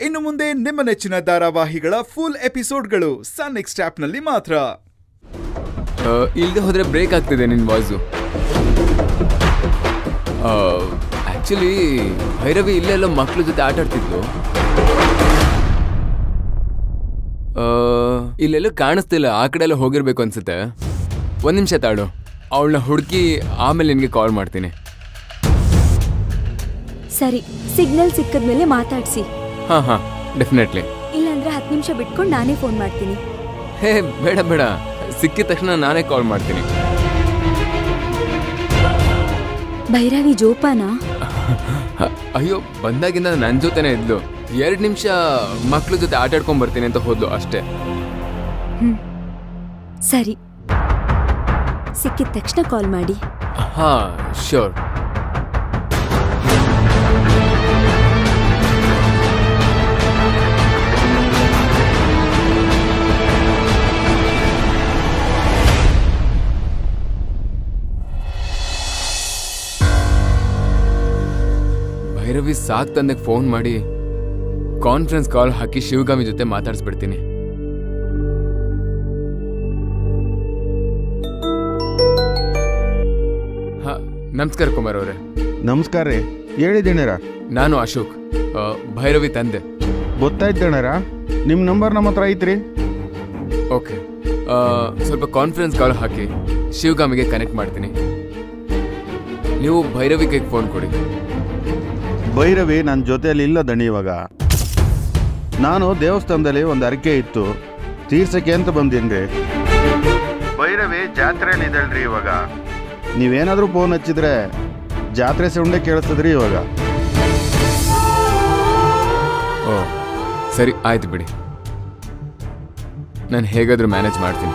ಇನ್ನು ಮುಂದೆ ನಿಮ್ಮ ನೆಚ್ಚಿನ ಧಾರಾವಾಹಿಗಳ ಫುಲ್ ಎಪಿಸೋಡ್ಗಳು ಸನ್ ನೆಕ್ಸ್ಟ್ ಆಪ್ನಲ್ಲಿ ಮಾತ್ರ. ಇಲ್ಲದೆ ಹೋದ್ರೆ ಬ್ರೇಕ್ ಆಗ್ತಿದೆ ನಿನ್ನ ವಾಯ್ಸು ಆ್ಯಕ್ಚುಲಿ ಭೈರವಿ ಇಲ್ಲೆಲ್ಲ ಮಕ್ಕಳ ಜೊತೆ ಆಟ ಆಡ್ತಿದ್ಲು. ಆ, ಇಲ್ಲೆಲ್ಲೂ ಕಾಣಿಸ್ತಿಲ್ಲ ಆ ಕಡೆ ಎಲ್ಲ ಹೋಗಿರ್ಬೇಕು ಅನ್ಸುತ್ತೆ. ಒಂದು ನಿಮಿಷ ತಾಳು ಅವಳನ್ನ ಹುಡುಕಿ ಆಮೇಲೆ ನಿನಗೆ ಕಾಲ್ ಮಾಡ್ತೀನಿ. ಸರಿ ಸಿಗ್ನಲ್ ಸಿಕ್ಕದ್ಮೇಲೆ ಮಾತಾಡ್ಸಿ. ಹಾಂ ಹಾಂ ಡೆಫಿನೆಟ್ಲಿ ಇಲ್ಲಾಂದ್ರೆ ಹತ್ತು ನಿಮಿಷ ಬಿಟ್ಕೊಂಡು ನಾನೇ ಫೋನ್ ಮಾಡ್ತೀನಿ. ಹೇ ಬೇಡ ಬೇಡ. ಸಿಕ್ಕಿದ ತಕ್ಷಣ ನಾನೇ ಕಾಲ್ ಮಾಡ್ತೀನಿ. ಭೈರವಿ ಜೋಪಾನ? ಅಯ್ಯೋ ಬಂದಾಗಿಂದ ನನ್ನ ಜೊತೆನೇ ಇದ್ಲು. ಎರಡು ನಿಮಿಷ ಮಕ್ಳ ಜೊತೆ ಆಟ ಆಡ್ಕೊಂಡ್ ಬರ್ತೀನಿ ಅಂತ ಹೋದ್ಲು ಅಷ್ಟೇ. ಸರಿ. ಸಿಕ್ಕಿದ ತಕ್ಷಣ ಕಾಲ್ ಮಾಡಿ. ಹಾ ಶ್ಯೂರ್ ಭೈರವಿ ಸಾಕ್ ತಂದೆಗೆ ಫೋನ್ ಮಾಡಿ ಕಾನ್ಫರೆನ್ಸ್ ಕಾಲ್ ಹಾಕಿ ಶಿವಗಾಮಿ ಜೊತೆ ಮಾತಾಡಿಸ್ಬಿಡ್ತೀನಿ. ಹಾ ನಮಸ್ಕಾರ ಕುಮಾರ್ ಅವರೇ. ನಮಸ್ಕಾರ ರೀ. ಹೇಳಿದ್ದೀಣರ ನಾನು ಅಶೋಕ್ ಆ, ಭೈರವಿ ತಂದೆ. ಗೊತ್ತಾಯ್ತಣ್ಣರ ನಿಮ್ಮ ನಂಬರ್ ನಮ್ಮ ಹತ್ರ ಐತ್ರಿ. ಓಕೆ. ಆ, ಸ್ವಲ್ಪ ಕಾನ್ಫರೆನ್ಸ್ ಕಾಲ್ ಹಾಕಿ ಶಿವಗಾಮಿಗೆ ಕನೆಕ್ಟ್ ಮಾಡ್ತೀನಿ. ನೀವು ಭೈರವಿಗೆ ಫೋನ್ ಕೊಡಿ. ಭೈರವಿ ನನ್ನ ಜೊತೆಯಲ್ಲಿ ಇಲ್ಲ ದಣಿ ಇವಾಗ. ನಾನು ದೇವಸ್ಥಾನದಲ್ಲಿ ಒಂದು ಅರಿಕೆ ಇತ್ತು. ತೀರ್ಸಕ್ಕೆ ಅಂತ ಬಂದೀನಿ ಭೈರವಿ ಜಾತ್ರೆಯಲ್ಲಿ ಇದಳ್ರಿ ಇವಾಗ. ನೀವೇನಾದರೂ ಫೋನ್ ಹಚ್ಚಿದ್ರೆ ಜಾತ್ರೆ ಸೌಂಡೇ ಕೇಳಿಸ್ತದ್ರಿ ಇವಾಗ. ಓ, ಸರಿ, ಆಯ್ತು ಬಿಡಿ. ನಾನು ಹೇಗಾದರೂ ಮ್ಯಾನೇಜ್ ಮಾಡ್ತೀನಿ.